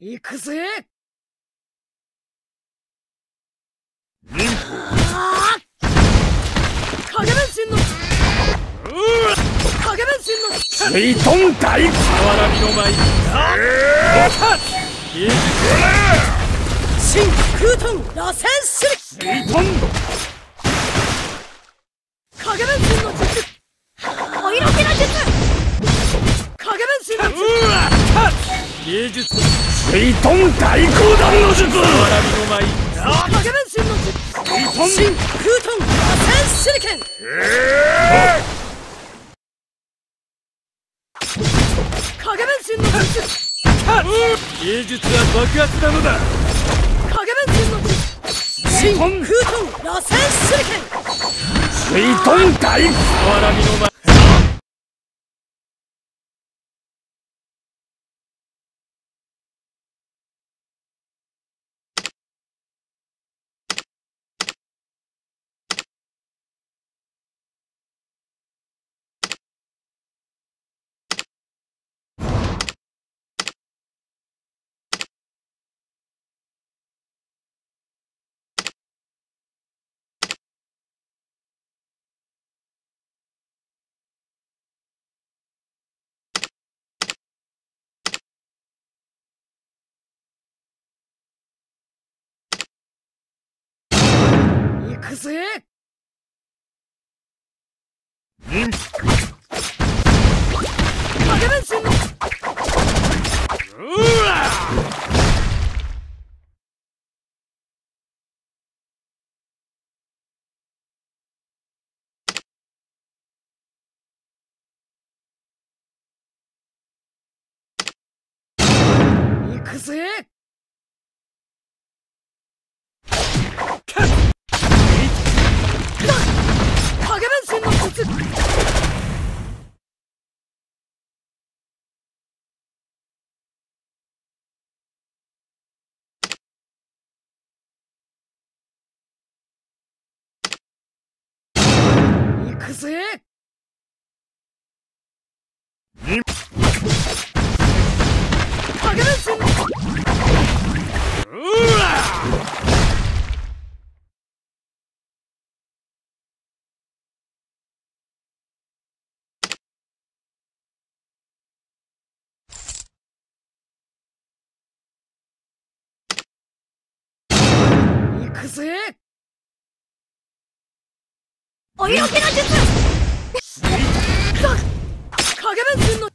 行くぜ！忍影分身の影分身の水遁大わらびの舞芸術新空遁螺旋手裏水遁。影分身の術。お色気の術。影分身の術芸術水遁大講談の術わらびの舞影分身の術水遁新空遁螺旋手裏剣影分身の術芸術は爆発なのだ影分身の術新空遁螺旋手裏剣。水遁大。わらびの舞行くぜ忍くぜ影分身の術行くぜ忍影分身の行くぜ。お色気の術影分身の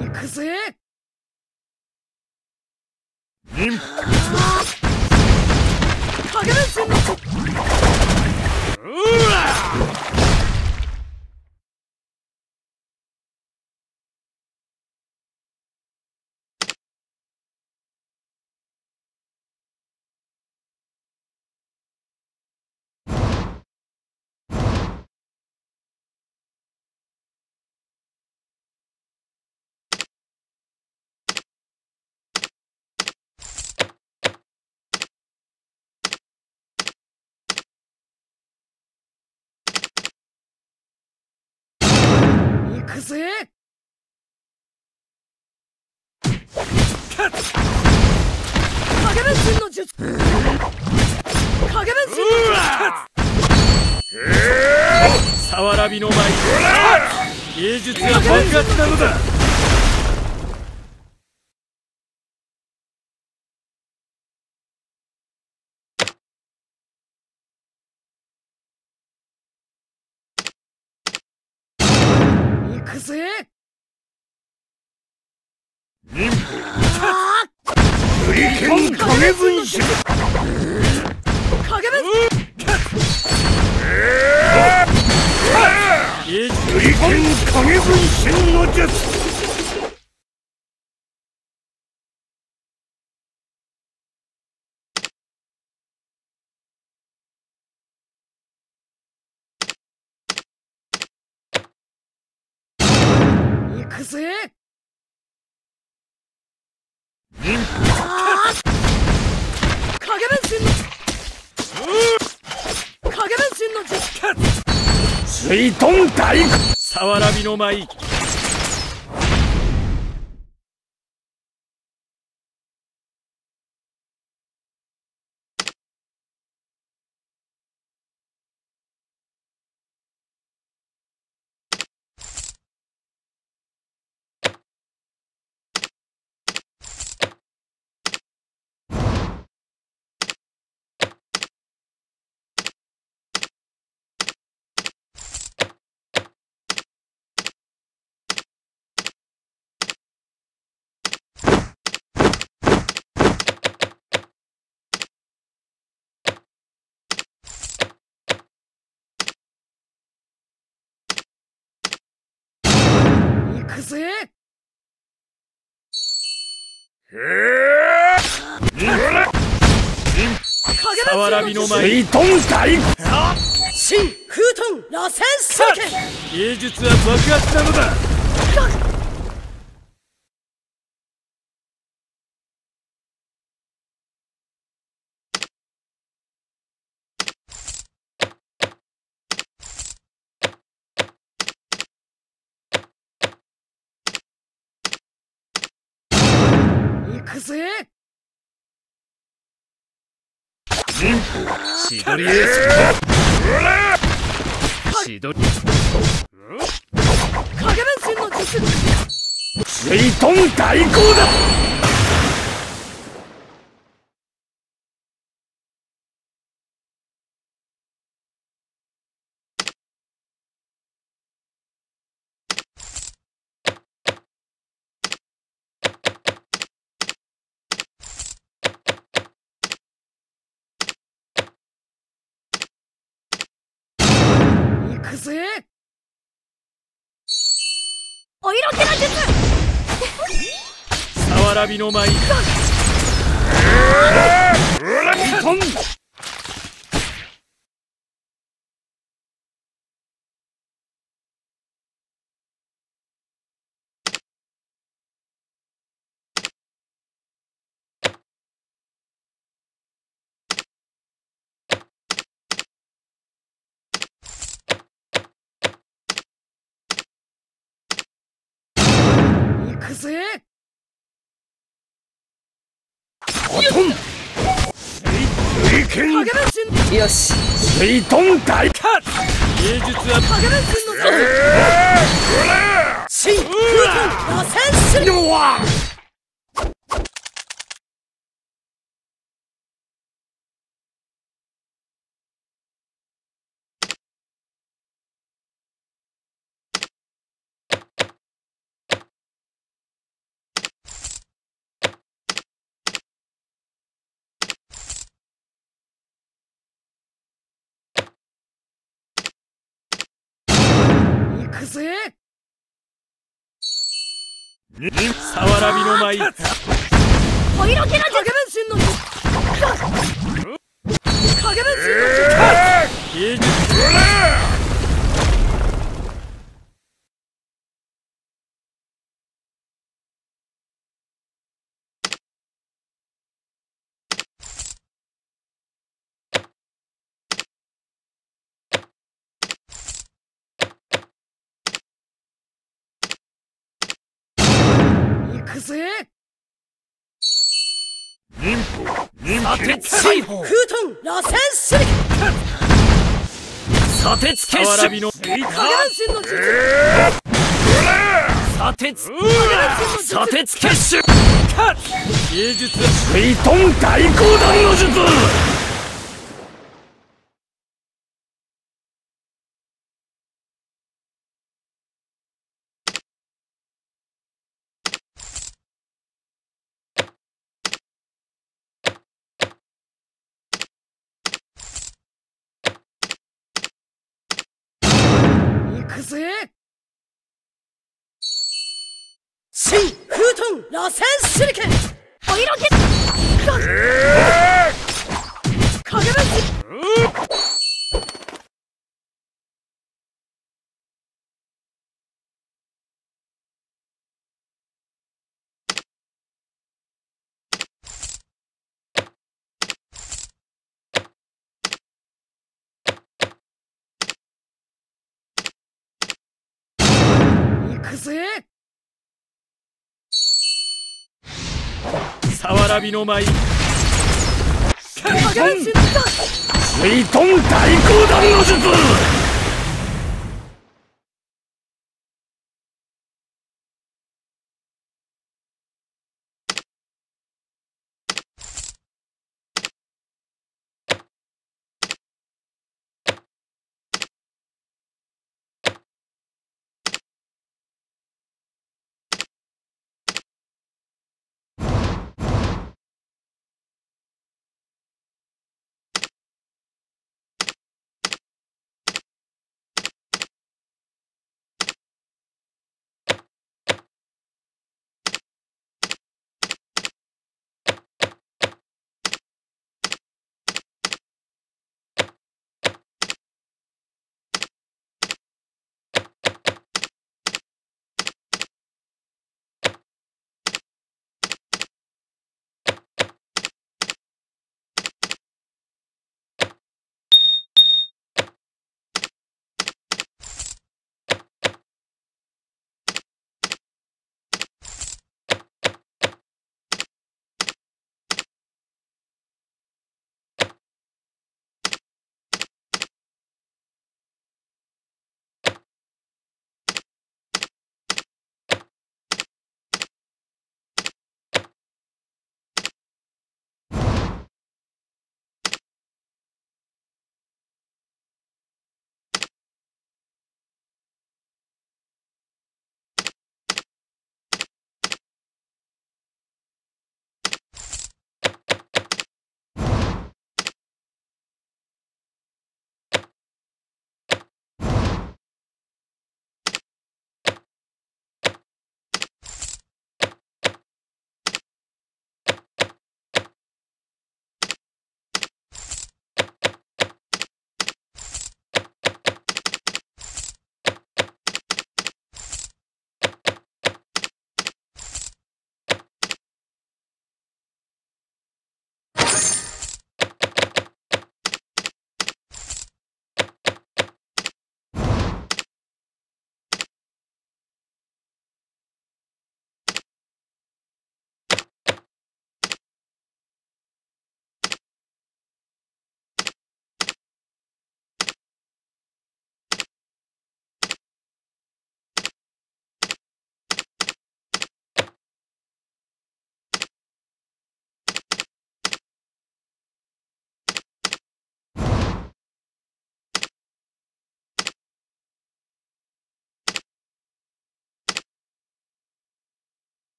行くぜ忍影分身の術行くぜ。影分身の術。影分身のさわらびの舞。芸術は爆発なのだぜ。忍手裏剣影分身影分芸術手裏剣影分身の術水遁大沢らびの舞ぜ。影さわらびの舞水遁大新風遁螺旋芸術は爆発なのだ行くぜシドリエースシドリ。影分身の術。水遁大行だ行くぜお色気の術さわらびの舞。水遁行くぜ。よし。水遁大芸術は影分身の術新風遁螺旋水拳のはくぜさわらびの舞お色気の術影分身の術影分身の術芸術行くぜさて新風遁螺旋水拳さてつさわらびの影分身の術さてつさてつ結集芸術水遁大行弾の術行くぜ新風遁螺旋影分身ぜさわらびの舞。元神だ。水遁大光弾の術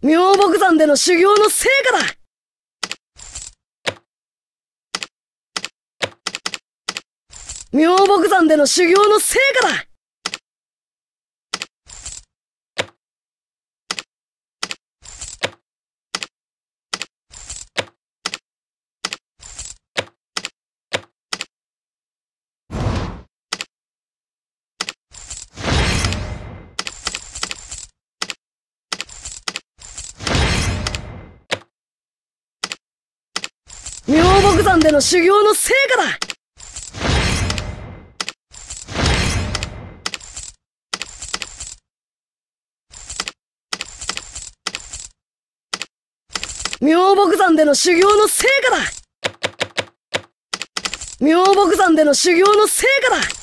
妙木山での修行の成果だ妙木山での修行の成果だ。妙木山での修行の成果だ妙木山での修行の成果だ妙木山での修行の成果だ。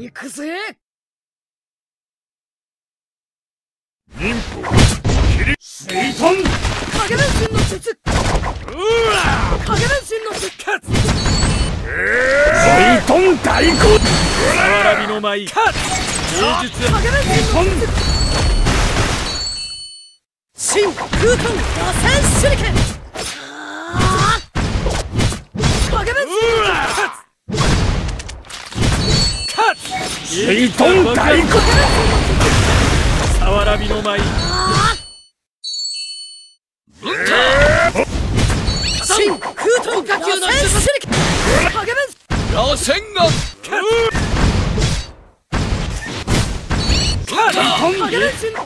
行くぜ。忍法。切り水遁影分身の術。うわ影分身の術。水遁大びの舞芸術。影分身の術。新空遁螺旋手裏剣影分身の術水遁大鼓さわらびの舞新空遁火球の術手裏剣。影分身螺旋丸影分身の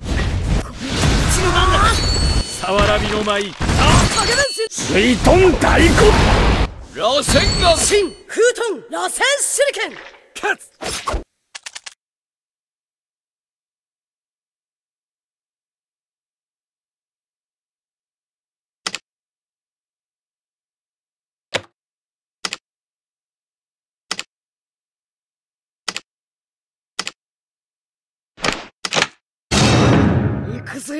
さわらびの舞水遁大鼓螺旋丸新空遁螺旋手裏剣。行くぜ。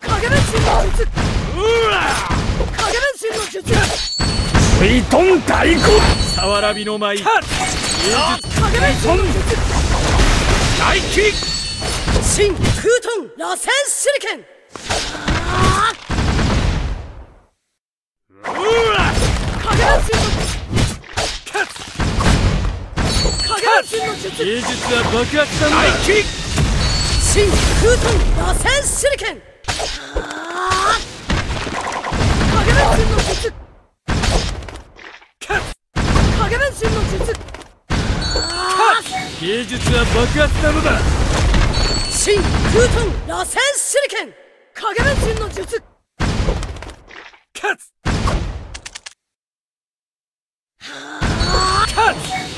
影分身の術。影分身の術。水遁大鼓さわらびの舞影分身の術。大気新空遁螺旋手裏剣影分身の術影分身の術芸術は爆発なんだ新空遁螺旋手裏剣影分身の術影分身の術芸術は爆発なのだ新空遁螺旋手裏剣影分身の術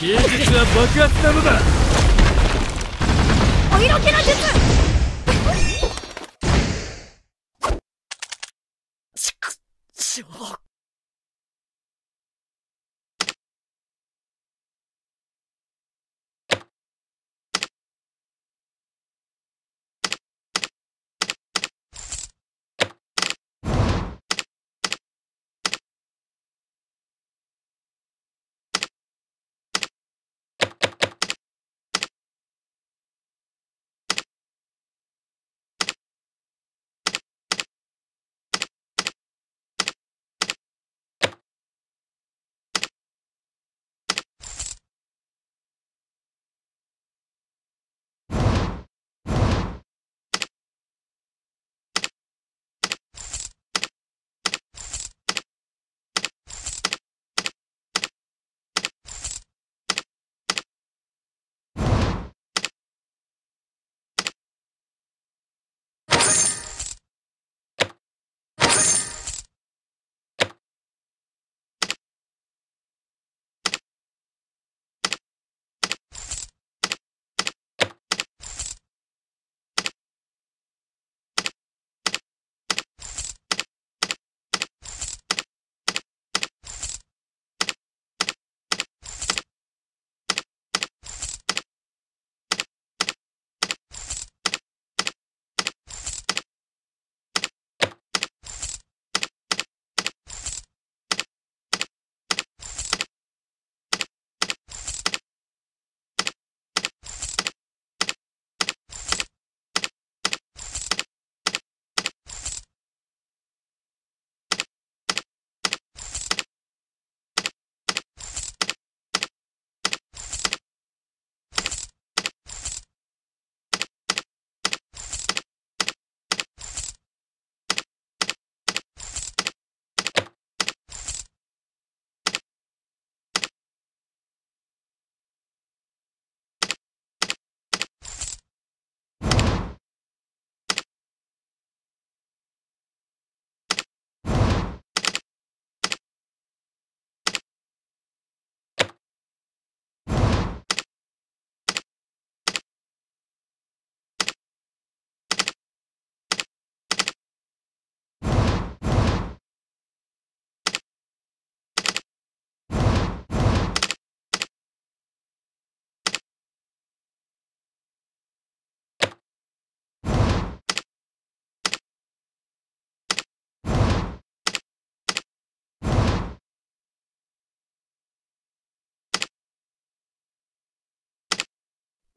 芸術は爆発なのだ。お色気の術。ちくしょう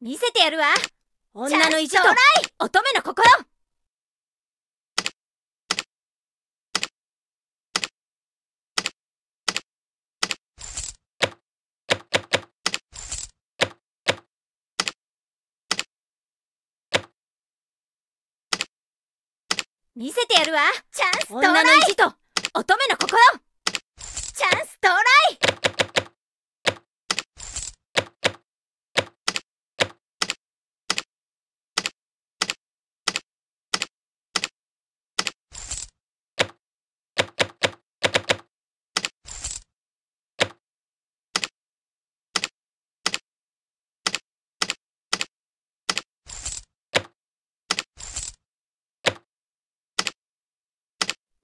見せてやるわ。女の意地と乙女の心。見せてやるわ。チャンス到来。女の意地と乙女の心。チャンス到来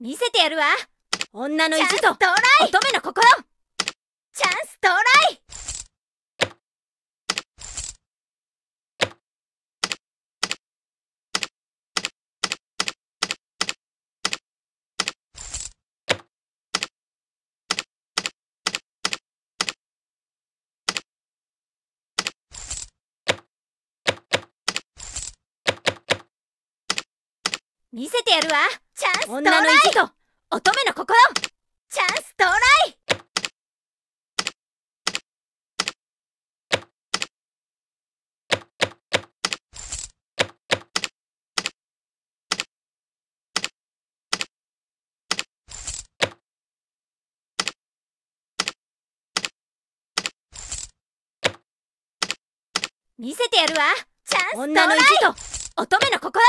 見せてやるわ。女の意地と乙女の心。チャンス到来見せてやるわ。チャンス到女の意来地と。乙女の心。チャンス到来見せてやるわ。チャンス到女の意来地と。乙女の心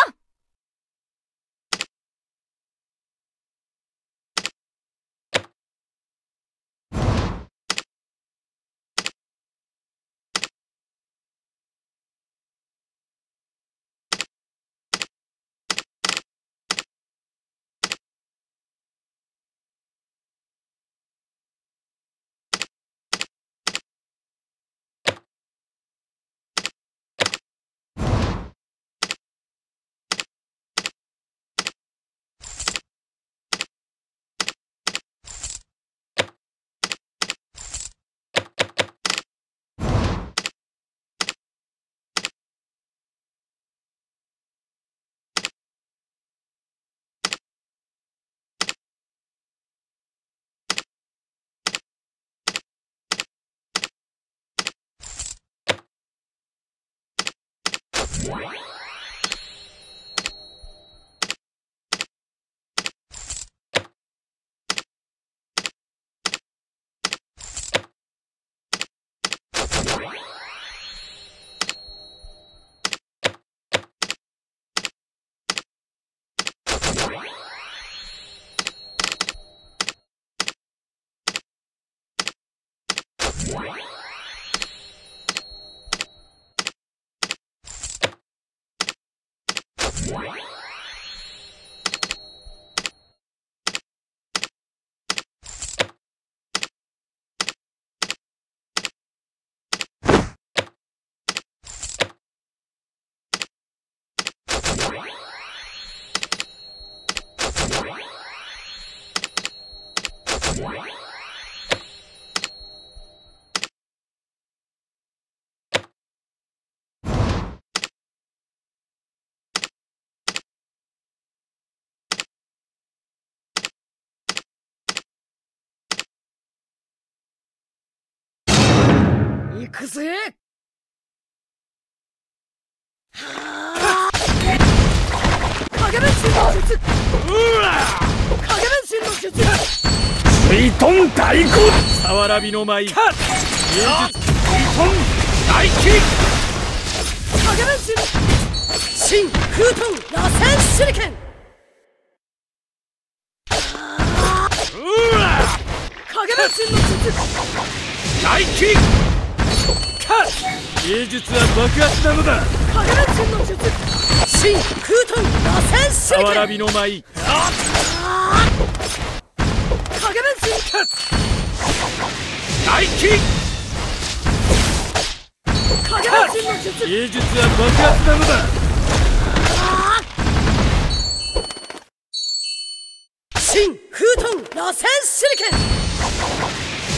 行くぜ。影分身の術。うわ影分身の術。水遁大鼓さわらびの舞芸術水遁大気影分身新空遁螺旋手裏剣うわ影分身の術。大気芸術は爆発なのだ。影分身の術新空遁螺旋手裏剣びの舞。影分身大気影分身の術。芸術は爆発なのだ。新空遁螺旋手裏剣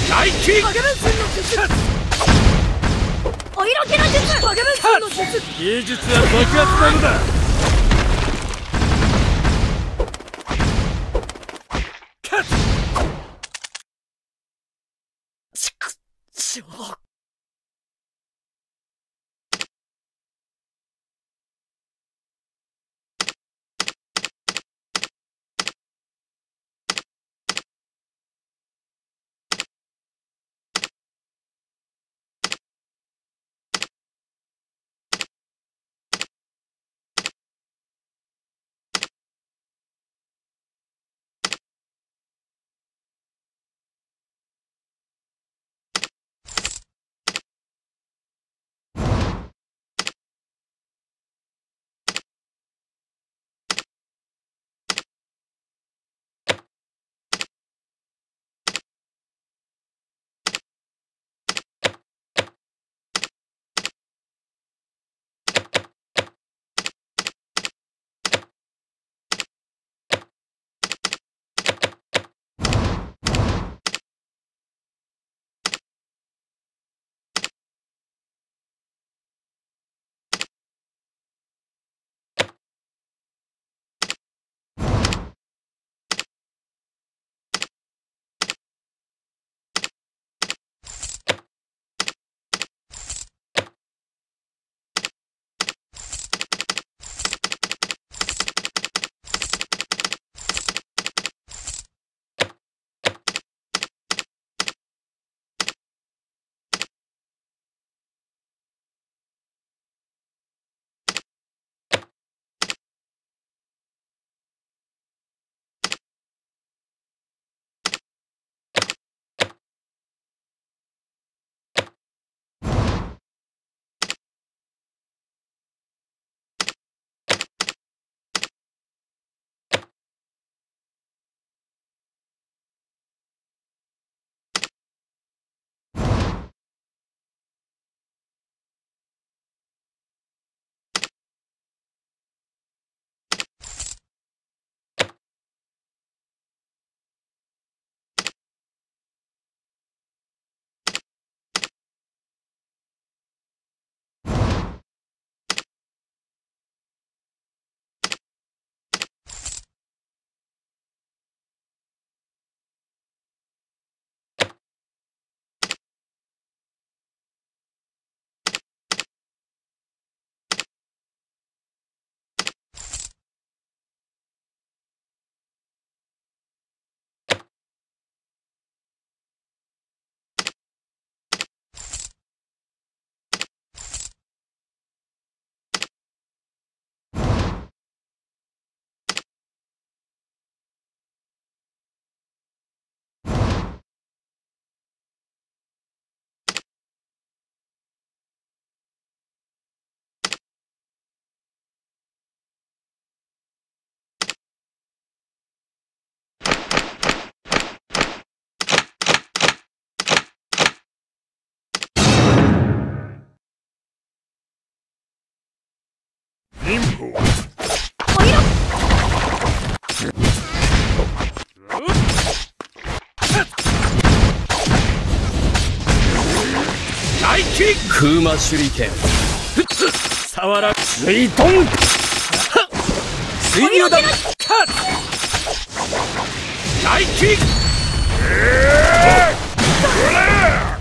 大気影分身の術お色気の術。影分身の術。芸術は爆発なのだ空魔手裏剣触ら水遁水流弾カッ大気忍法